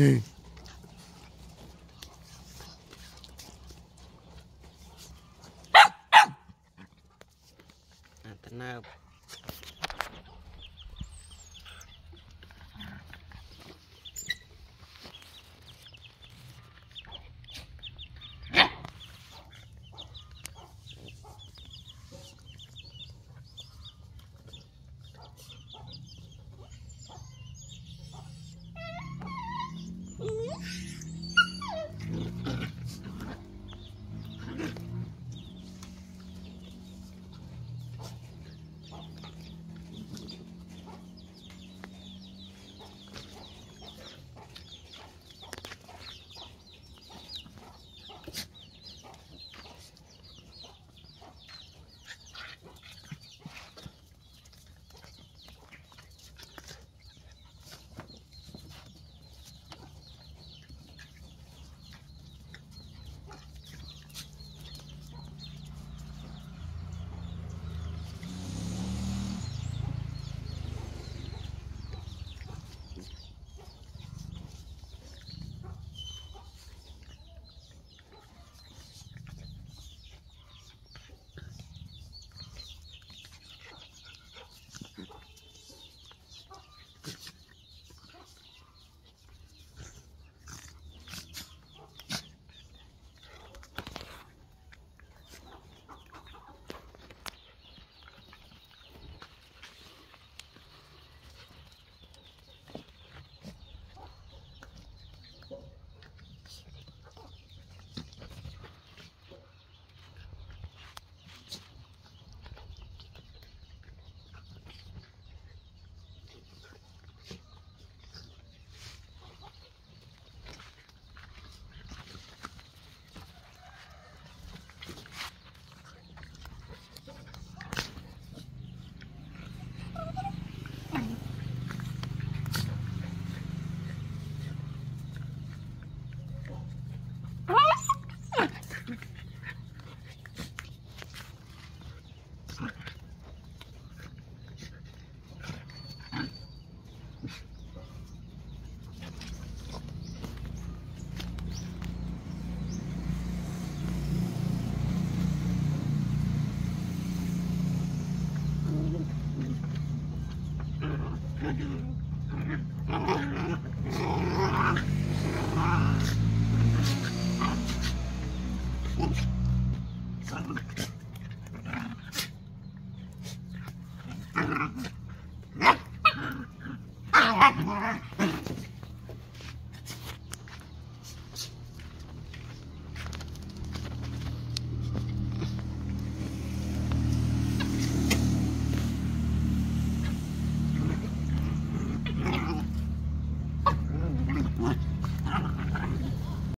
នេះអត់ទៅណើ Thank you.